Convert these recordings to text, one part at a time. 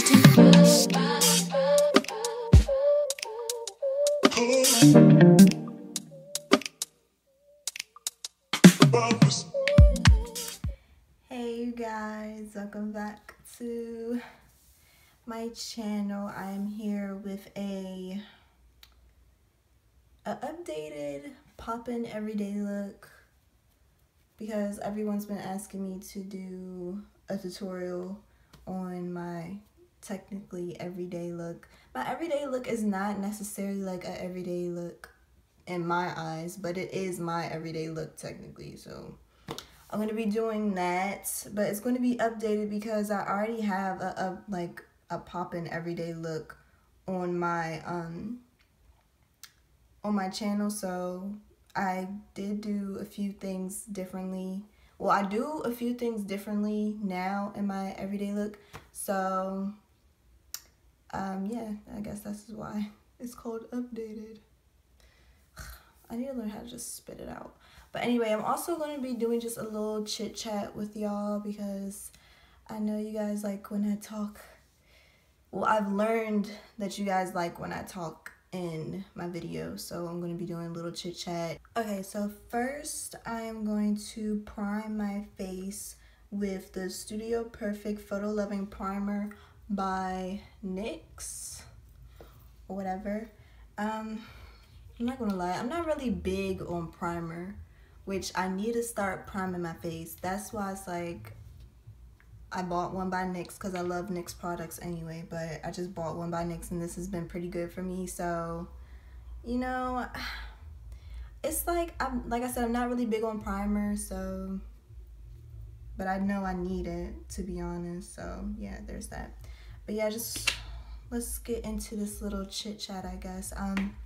Hey you guys, welcome back to my channel. I am here with a, a updated poppin' everyday look because everyone's been asking me to do a tutorial on my technically everyday look. My everyday look is not necessarily like an everyday look in my eyes, but it is my everyday look technically. So I'm going to be doing that, but it's going to be updated because I already have a, a like a poppin' everyday look on my um on my channel. So I did do a few things differently. Well, I do a few things differently now in my everyday look. So um yeah, I guess that's why it's called updated. I need to learn how to just spit it out. But anyway, I'm also going to be doing just a little chit chat with y'all because I know you guys like when I talk. Well, I've learned that you guys like when I talk in my video, so I'm going to be doing a little chit chat. Okay, so first I am going to prime my face with the Studio Perfect Photo Loving Primer by NYX or whatever. Um, I'm not gonna lie, I'm not really big on primer which I need to start priming my face. That's why it's like I bought one by NYX because I love NYX products anyway, but I just bought one by NYX and this has been pretty good for me. So, you know, it's like I'm like I said, I'm not really big on primer, so but I know I need it to be honest. So yeah, there's that. But yeah, just let's get into this little chit chat, I guess. Um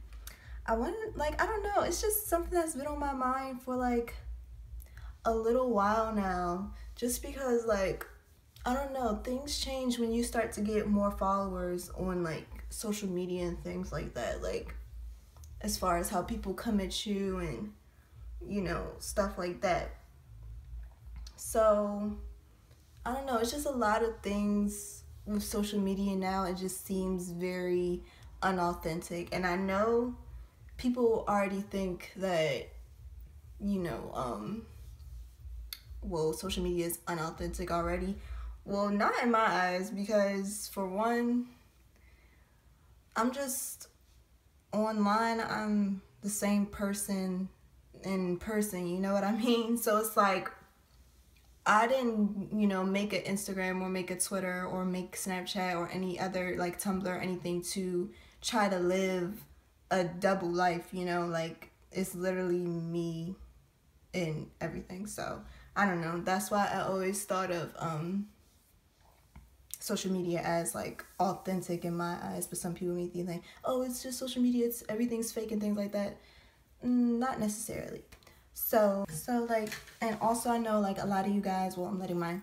I want like I don't know, it's just something that's been on my mind for like a little while now. Just because like I don't know, things change when you start to get more followers on like social media and things like that. Like as far as how people come at you and you know, stuff like that. So I don't know, it's just a lot of things with social media now. It just seems very unauthentic. And I know people already think that you know um well social media is unauthentic already well not in my eyes because for one i'm just online i'm the same person in person you know what i mean so it's like i didn't you know make an instagram or make a twitter or make snapchat or any other like tumblr or anything to try to live a double life, you know, like it's literally me in everything. So I don't know. That's why I always thought of um social media as like authentic in my eyes, but some people may think like, oh, it's just social media, it's everything's fake and things like that. Mm, not necessarily. So so like and also I know like a lot of you guys, well I'm letting my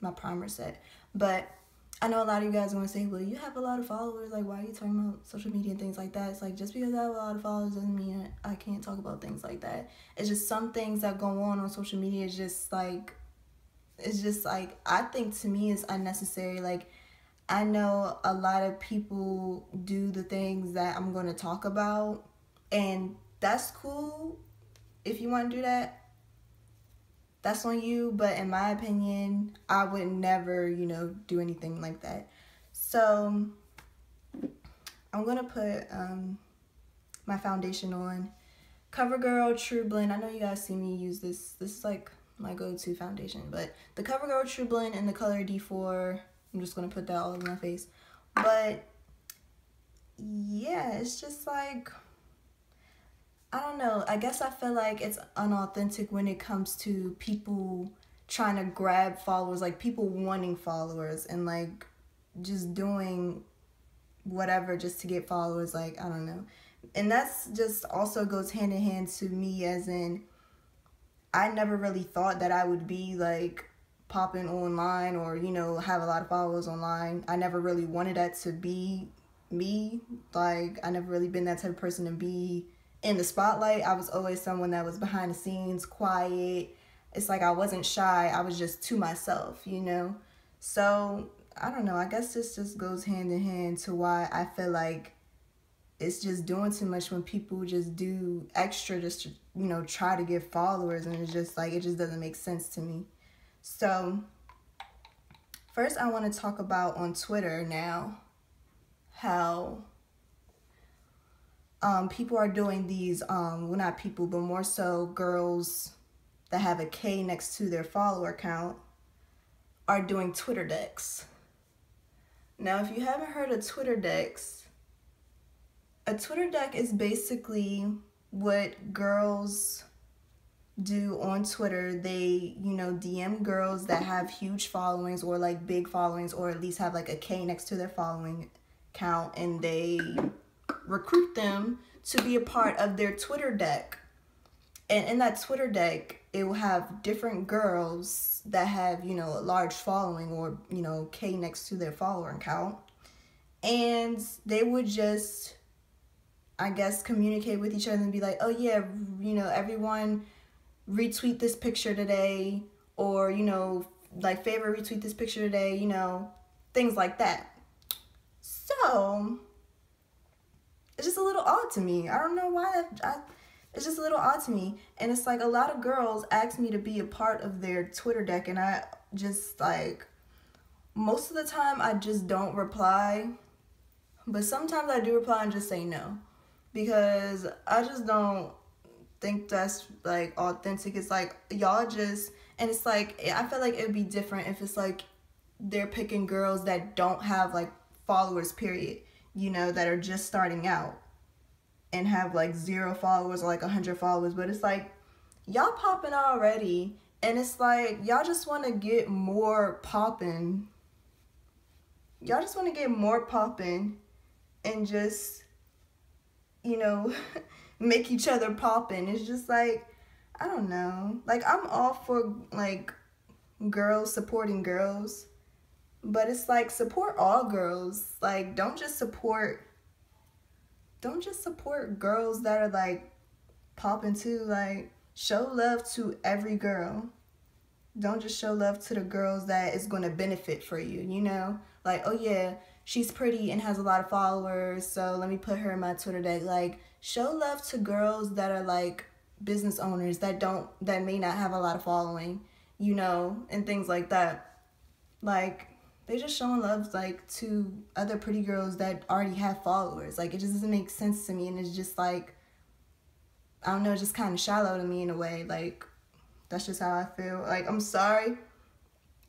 my primer set, but I know a lot of you guys want to say, well, you have a lot of followers. Like, why are you talking about social media and things like that? It's like, just because I have a lot of followers doesn't mean I can't talk about things like that. It's just some things that go on on social media is just like, it's just like, I think to me is unnecessary. Like, I know a lot of people do the things that I'm going to talk about, and that's cool if you want to do that that's on you. But in my opinion, I would never, you know, do anything like that. So I'm gonna put um, my foundation on. CoverGirl True Blend. I know you guys see me use this. This is like my go-to foundation, but the CoverGirl True Blend in the color D4. I'm just gonna put that all over my face. But yeah, it's just like I don't know. I guess I feel like it's unauthentic when it comes to people trying to grab followers, like people wanting followers and like just doing whatever just to get followers. Like, I don't know. And that's just also goes hand in hand to me, as in, I never really thought that I would be like popping online or, you know, have a lot of followers online. I never really wanted that to be me. Like, I never really been that type of person to be in the spotlight. I was always someone that was behind the scenes, quiet. It's like I wasn't shy. I was just to myself, you know. So I don't know. I guess this just goes hand in hand to why I feel like it's just doing too much when people just do extra just to, you know try to get followers and it's just like it just doesn't make sense to me so first i want to talk about on twitter now how um, people are doing these um, well not people but more so girls that have a k next to their follower count are doing twitter decks now if you haven't heard of twitter decks a Twitter deck is basically what girls do on Twitter. They, you know, DM girls that have huge followings or like big followings or at least have like a K next to their following count and they recruit them to be a part of their Twitter deck. And in that Twitter deck, it will have different girls that have, you know, a large following or, you know, K next to their follower count. And they would just I guess, communicate with each other and be like, oh, yeah, you know, everyone retweet this picture today, or, you know, like favorite retweet this picture today, you know, things like that. So, it's just a little odd to me. I don't know why. I, it's just a little odd to me. And it's like a lot of girls ask me to be a part of their Twitter deck, and I just like, most of the time, I just don't reply. But sometimes I do reply and just say no because I just don't think that's like authentic. It's like y'all just and it's like I feel like it'd be different if it's like they're picking girls that don't have like followers period, you know, that are just starting out and have like zero followers or like a hundred followers, but it's like y'all popping already and it's like y'all just want to get more popping. Y'all just want to get more popping and just you know, make each other popping. It's just like, I don't know. Like, I'm all for, like, girls supporting girls. But it's like, support all girls. Like, don't just support, don't just support girls that are, like, popping too. Like, show love to every girl. Don't just show love to the girls that is going to benefit for you, you know? Like, oh yeah, she's pretty and has a lot of followers, so let me put her in my Twitter deck. Like, show love to girls that are like business owners that don't that may not have a lot of following, you know, and things like that. Like, they just showing love like to other pretty girls that already have followers. Like, it just doesn't make sense to me, and it's just like. I don't know, just kind of shallow to me in a way. Like, that's just how I feel. Like, I'm sorry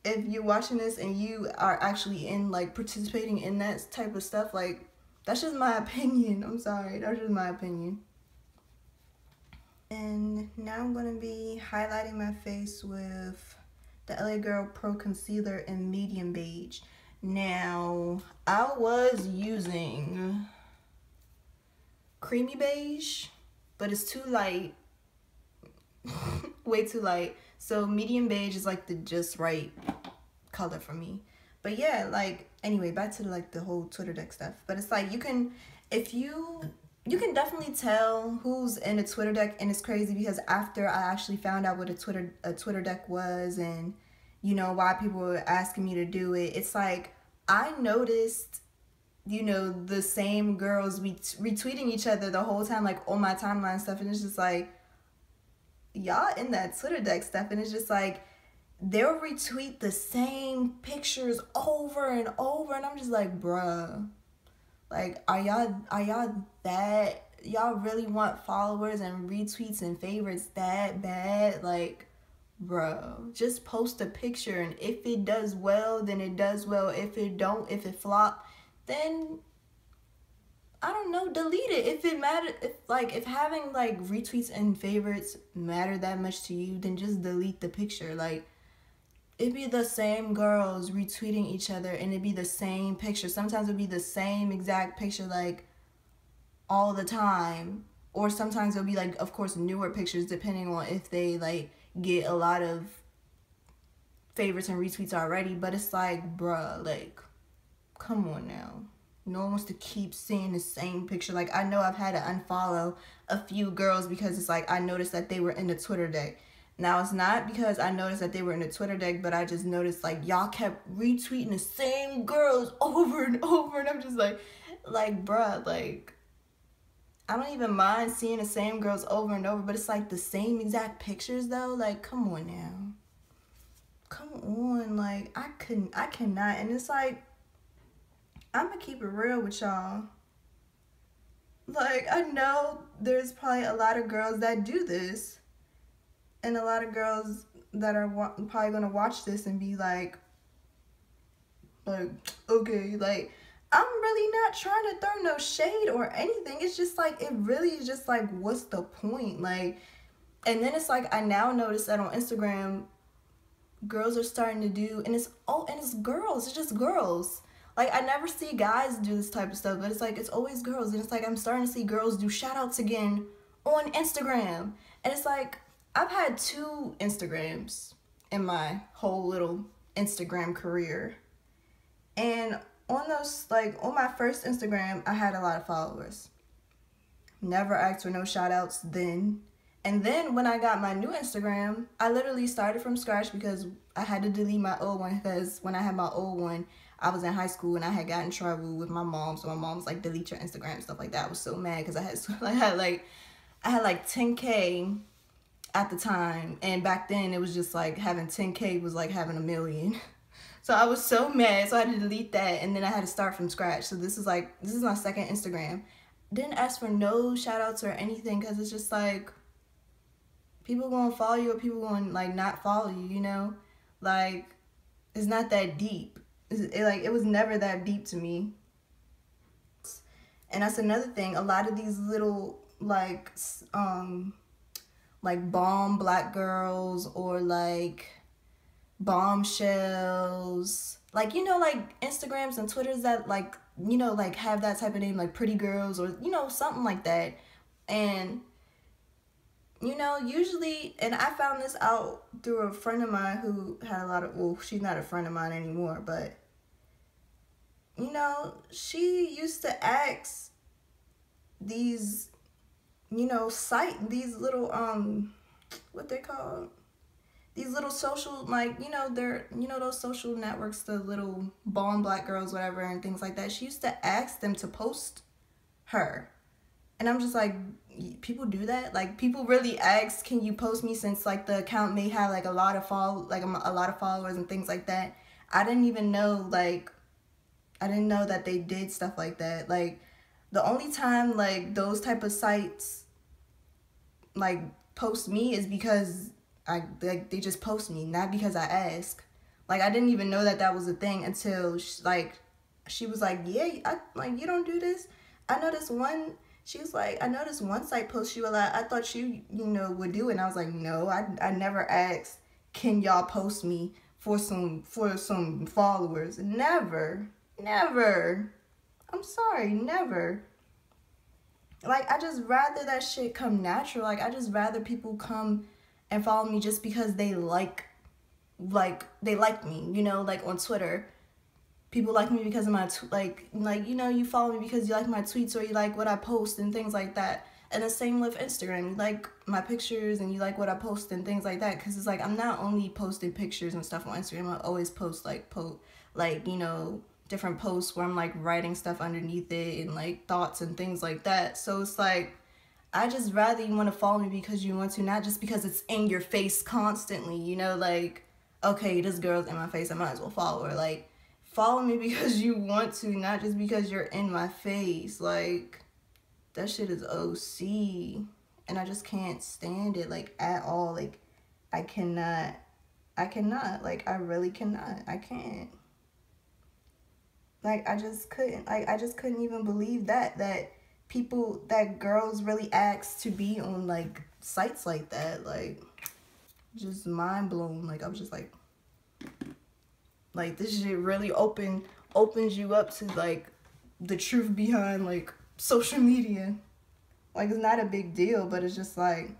if you're watching this and you are actually in like participating in that type of stuff, like that's just my opinion. I'm sorry, that's just my opinion. And now I'm gonna be highlighting my face with the LA Girl Pro Concealer in medium beige. Now, I was using creamy beige, but it's too light. Way too light. So medium beige is like the just right color for me. But yeah, like anyway, back to like the whole Twitter deck stuff. But it's like you can if you you can definitely tell who's in a Twitter deck and it's crazy because after I actually found out what a Twitter a Twitter deck was and you know why people were asking me to do it, it's like I noticed you know the same girls re- retweeting each other the whole time like on my timeline stuff and it's just like y'all in that Twitter deck stuff, and it's just like they'll retweet the same pictures over and over, and I'm just like, bruh, like are y'all are y'all that y'all really want followers and retweets and favorites that bad? Like, bro, just post a picture, and if it does well, then it does well. If it don't, if it flop, then I don't know, delete it. If it matter if like if having like retweets and favorites matter that much to you, then just delete the picture. Like it'd be the same girls retweeting each other and it'd be the same picture. Sometimes it'd be the same exact picture like all the time. Or sometimes it'll be like of course newer pictures depending on if they like get a lot of favorites and retweets already. But it's like, bruh, like come on now no one wants to keep seeing the same picture. Like I know I've had to unfollow a few girls because it's like I noticed that they were in the Twitter deck. Now it's not because I noticed that they were in the Twitter deck, but I just noticed like y'all kept retweeting the same girls over and over, and I'm just like, like bruh, like I don't even mind seeing the same girls over and over, but it's like the same exact pictures though. Like, come on now. Come on, like I couldn't, I cannot, and it's like I'm gonna keep it real with y'all. Like I know there's probably a lot of girls that do this and a lot of girls that are wa- probably gonna watch this and be like, like, okay, like, I'm really not trying to throw no shade or anything. It's just like, it really is just like, what's the point? Like, and then it's like, I now notice that on Instagram, girls are starting to do, and it's, oh, and it's girls, it's just girls. Like, I never see guys do this type of stuff, but it's like, it's always girls. And it's like, I'm starting to see girls do shout outs again on Instagram. And it's like, I've had two Instagrams in my whole little Instagram career. And on those, like, on my first Instagram, I had a lot of followers. Never asked for no shout outs then. And then when I got my new Instagram, I literally started from scratch because I had to delete my old one because when I had my old one, I was in high school and I had gotten trouble with my mom. So my mom was like, delete your Instagram and stuff like that. I was so mad because I had, I had like, I had like 10K at the time and back then it was just like having 10k was like having a million. So i was so mad so i had to delete that and then i had to start from scratch. So this is like this is my second instagram. Didn't ask for no shout outs or anything because it's just like people gonna follow you or people gonna like not follow you you know? Like it's not that deep. It, like it was never that deep to me. And that's another thing. A lot of these little like um like bomb black girls or like bombshells. Like you know like instagrams and twitters that like you know like have that type of name like pretty girls or you know something like that. And you know usually and i found this out through a friend of mine who had a lot of well she's not a friend of mine anymore but you know she used to ask these you know, site these little um what they call these little social like you know they're you know those social networks the little bomb black girls whatever and things like that. She used to ask them to post her. And i'm just like people do that? Like people really ask can you post me since like the account may have like a lot of follow like a lot of followers and things like that? I didn't even know like i didn't know that they did stuff like that. Like the only time like those type of sites like post me is because I like they just post me, not because I ask. Like I didn't even know that that was a thing until she, like she was like, "Yeah, I like you don't do this." I this one. She was like, "I noticed one site post you a lot. I thought you you know would do it." And I was like, "No, I I never asked. Can y'all post me for some for some followers? Never, never. I'm sorry, never." like I just rather that shit come natural. Like I just rather people come and follow me just because they like like they like me, you know, like on Twitter. People like me because of my like like you know, you follow me because you like my tweets or you like what I post and things like that. And the same with Instagram. You like my pictures and you like what I post and things like that cuz it's like I'm not only posting pictures and stuff on Instagram. I always post like po like, you know, different posts where I'm like writing stuff underneath it and like thoughts and things like that. So it's like I just rather you want to follow me because you want to, not just because it's in your face constantly, you know, like, okay, this girl's in my face, I might as well follow her. Like, follow me because you want to, not just because you're in my face. Like, that shit is OC. And I just can't stand it, like, at all. Like, I cannot. I cannot. Like, I really cannot. I can't. Like I just couldn't like I just couldn't even believe that that people that girls really ask to be on like sites like that. Like just mind blown. Like I was just like like this shit really open opens you up to like the truth behind like social media. Like it's not a big deal, but it's just like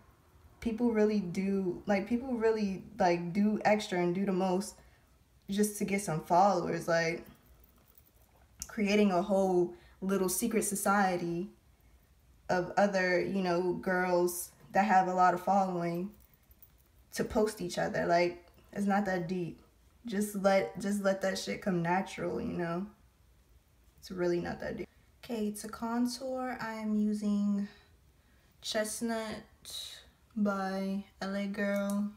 people really do like people really like do extra and do the most just to get some followers. Like creating a whole little secret society of other, you know, girls that have a lot of following to post each other. Like it's not that deep. Just let just let that shit come natural, you know. It's really not that deep. Okay, to contour, I am using Chestnut by LA Girl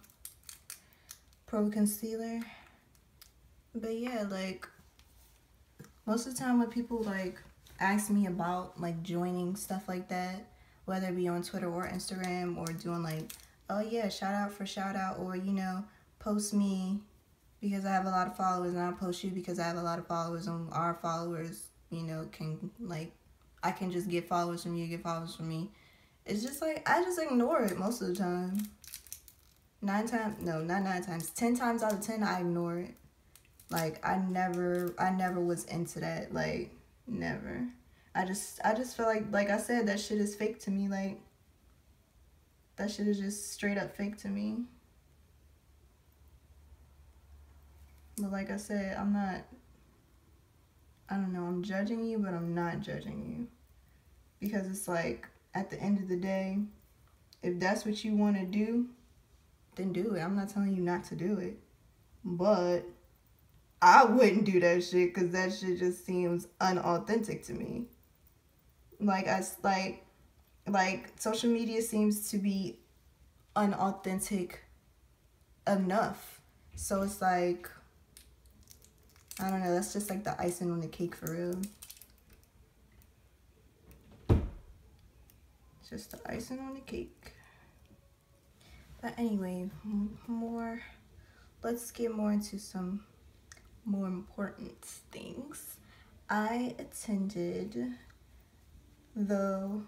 Pro Concealer. But yeah, like most of the time when people like ask me about like joining stuff like that, whether it be on Twitter or Instagram or doing like, oh yeah, shout out for shout out or you know, post me because I have a lot of followers and I'll post you because I have a lot of followers and our followers, you know, can like I can just get followers from you, get followers from me. It's just like I just ignore it most of the time. Nine times no, not nine times. Ten times out of ten I ignore it. Like I never I never was into that. Like never. I just I just feel like like I said that shit is fake to me. Like that shit is just straight up fake to me. But like I said, I'm not I don't know, I'm judging you, but I'm not judging you. Because it's like at the end of the day, if that's what you want to do, then do it. I'm not telling you not to do it. But I wouldn't do that shit because that shit just seems unauthentic to me. Like I like like social media seems to be unauthentic enough. So it's like I don't know, that's just like the icing on the cake for real. just the icing on the cake. But anyway, more let's get more into some more important things. I attended the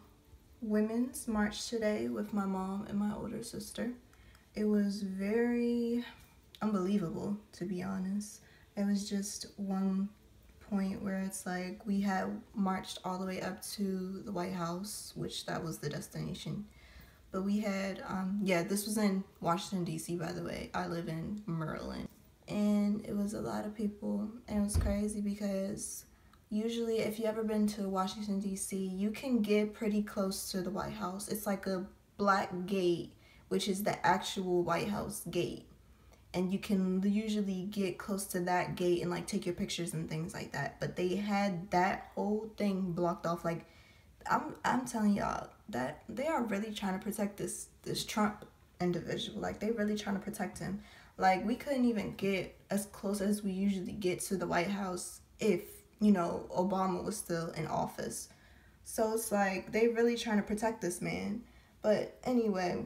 Women's March today with my mom and my older sister. It was very unbelievable, to be honest. It was just one point where it's like we had marched all the way up to the White House, which that was the destination. But we had, um, yeah, this was in Washington, D.C., by the way. I live in Maryland and it was a lot of people and it was crazy because usually if you ever been to Washington D.C. you can get pretty close to the White House. It's like a black gate which is the actual White House gate. And you can usually get close to that gate and like take your pictures and things like that. But they had that whole thing blocked off. Like I'm I'm telling y'all that they are really trying to protect this this Trump individual. Like they really trying to protect him like we couldn't even get as close as we usually get to the White House if, you know, Obama was still in office. So it's like they really trying to protect this man. But anyway,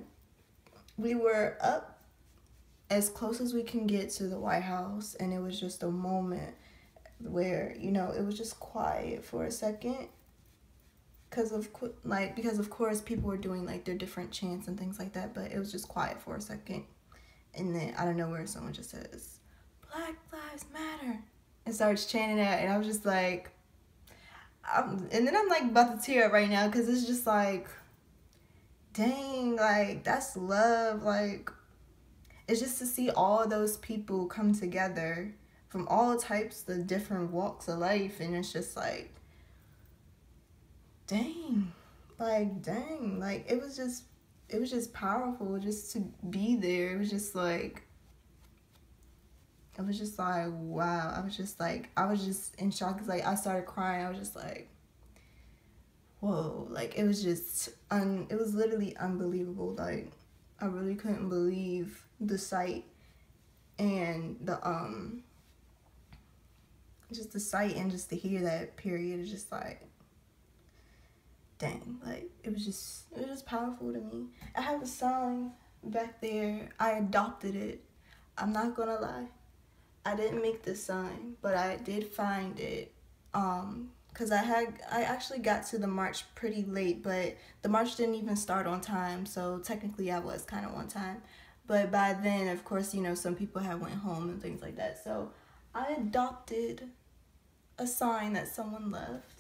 we were up as close as we can get to the White House and it was just a moment where, you know, it was just quiet for a second because of like because of course people were doing like their different chants and things like that, but it was just quiet for a second and then I don't know where someone just says, Black Lives Matter, and starts chanting that, and I was just like, I'm, and then I'm like about to tear up right now because it's just like, dang, like that's love. Like, it's just to see all those people come together from all types of different walks of life, and it's just like, dang, like, dang, like it was just it was just powerful just to be there. It was just like it was just like wow. I was just like I was just in shock cuz like I started crying. I was just like whoa, like it was just un it was literally unbelievable. Like I really couldn't believe the sight and the um just the sight and just to hear that period is just like dang, like it was just it was just powerful to me. I have a song back there. I adopted it. I'm not gonna lie. I didn't make this sign, but I did find it. Um, cause I had I actually got to the march pretty late, but the march didn't even start on time, so technically I was kind of on time. But by then, of course, you know some people had went home and things like that. So I adopted a sign that someone left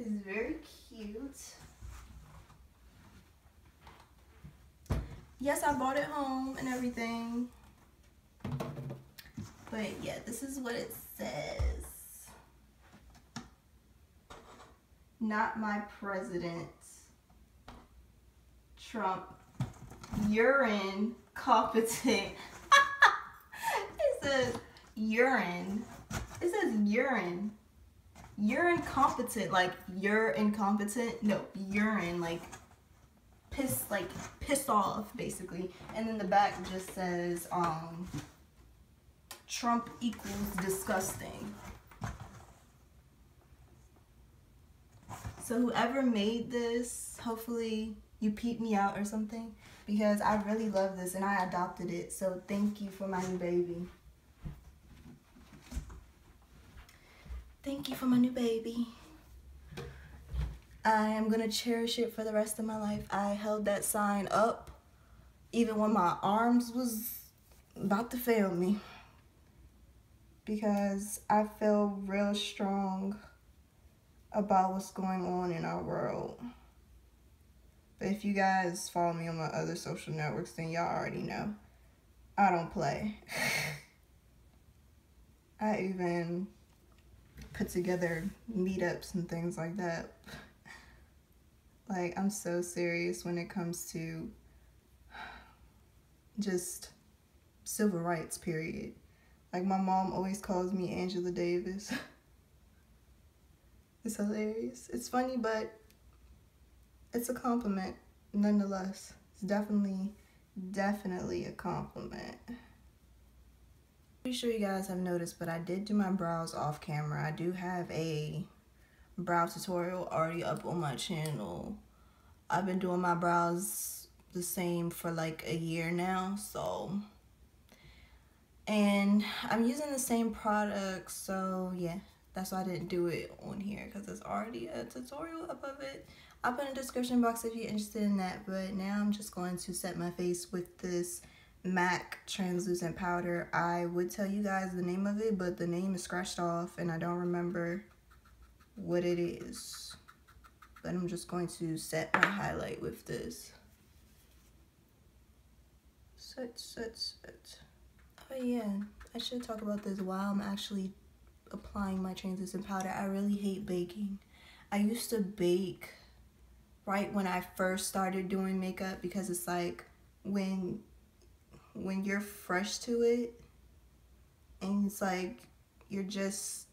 is very cute. Yes, I bought it home and everything. But yeah, this is what it says. Not my president. Trump urine competent. it says urine. It says urine. Urine competent, like you're incompetent. No, urine, like piss, like pissed off, basically. And then the back just says, um, Trump equals disgusting. So whoever made this, hopefully you peep me out or something because I really love this and I adopted it. So thank you for my new baby. Thank you for my new baby. I am going to cherish it for the rest of my life. I held that sign up even when my arms was about to fail me because I feel real strong about what's going on in our world. But if you guys follow me on my other social networks, then y'all already know. I don't play. I even put together meetups and things like that. Like, I'm so serious when it comes to just civil rights, period. Like, my mom always calls me Angela Davis. it's hilarious. It's funny, but it's a compliment nonetheless. It's definitely, definitely a compliment. Pretty sure you guys have noticed, but I did do my brows off camera. I do have a brow tutorial already up on my channel. I've been doing my brows the same for like a year now, so and I'm using the same product, so yeah, that's why I didn't do it on here because there's already a tutorial above it. I'll put in the description box if you're interested in that, but now I'm just going to set my face with this MAC translucent powder. I would tell you guys the name of it, but the name is scratched off and I don't remember what it is. But I'm just going to set my highlight with this. Set, set, set. Oh yeah, I should talk about this while I'm actually applying my translucent powder. I really hate baking. I used to bake right when I first started doing makeup because it's like when when you're fresh to it and it's like you're just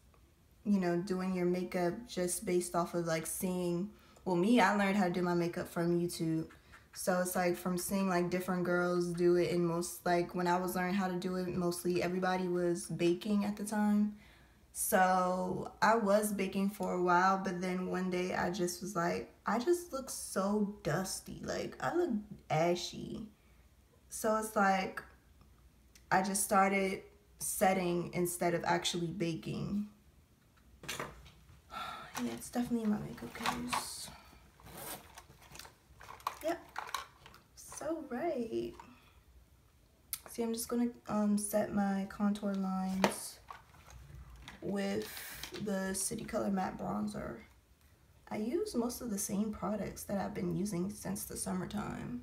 you know doing your makeup just based off of like seeing well me I learned how to do my makeup from YouTube so it's like from seeing like different girls do it and most like when I was learning how to do it mostly everybody was baking at the time so I was baking for a while, but then one day I just was like, I just look so dusty. Like I look ashy. So it's like I just started setting instead of actually baking. yeah, it's definitely my makeup case. Yep. So right. See, I'm just gonna um set my contour lines with the City Color Matte Bronzer. I use most of the same products that I've been using since the summertime,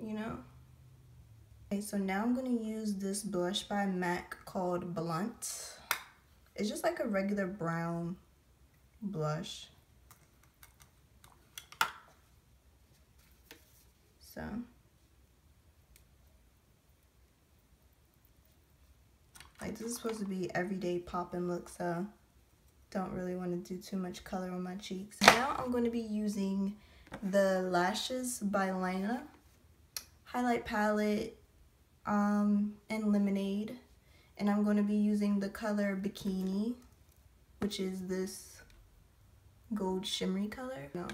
you know? Okay, so now I'm going to use this blush by MAC called Blunt. It's just like a regular brown blush. So Like this is supposed to be everyday popping look, so don't really want to do too much color on my cheeks. Now I'm going to be using the Lashes by Lana highlight palette um, and Lemonade. And I'm going to be using the color Bikini, which is this gold shimmery color. No,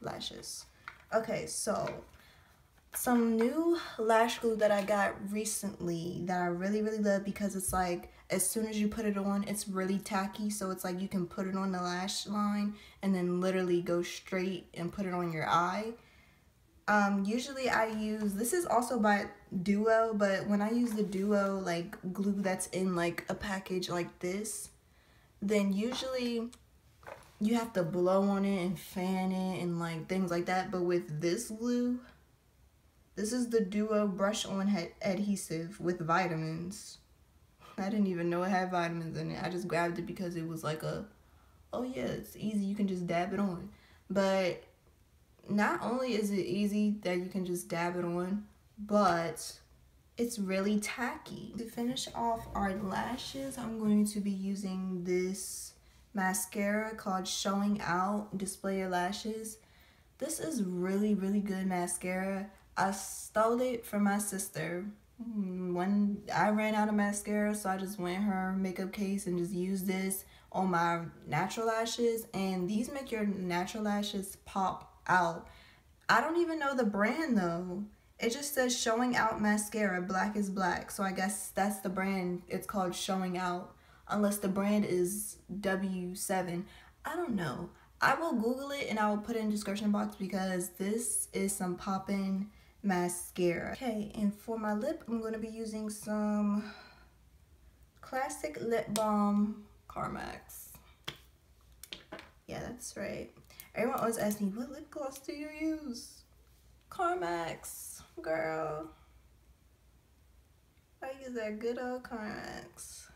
lashes. Okay, so some new lash glue that I got recently that I really, really love because it's like as soon as you put it on, it's really tacky. So it's like you can put it on the lash line and then literally go straight and put it on your eye. Um, usually I use, this is also by Duo, but when I use the Duo like glue that's in like a package like this, then usually you have to blow on it and fan it and like things like that. But with this glue, this is the Duo Brush On Adhesive with vitamins. I didn't even know it had vitamins in it. I just grabbed it because it was like a, oh yeah, it's easy. You can just dab it on. But not only is it easy that you can just dab it on, but it's really tacky. To finish off our lashes, I'm going to be using this mascara called Showing Out Display Your Lashes. This is really, really good mascara. I stole it from my sister. Mm, when I ran out of mascara, so I just went her makeup case and just used this on my natural lashes. And these make your natural lashes pop out. I don't even know the brand though. It just says Showing Out Mascara, Blackest Black. So I guess that's the brand. It's called Showing Out. Unless the brand is W7. I don't know. I will Google it and I will put it in description box because this is some poppin' mascara. Okay, and for my lip, I'm going to be using some Classic Lip Balm Carmex. Yeah, that's right. Everyone always asks me, what lip gloss do you use? Carmex, girl. I use that good old Carmex.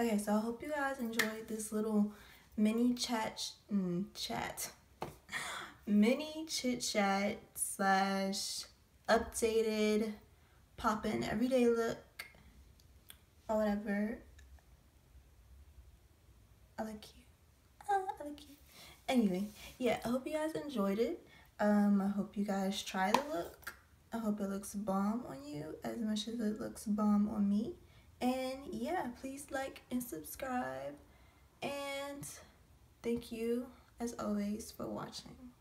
Okay, so I hope you guys enjoyed this little mini chat, mm, chat, mini chit chat slash updated poppin' everyday look or whatever. I like you. Oh, I like you. Anyway, yeah, I hope you guys enjoyed it. Um, I hope you guys try the look. I hope it looks bomb on you as much as it looks bomb on me. And yeah, please like and subscribe. And thank you, as always, for watching.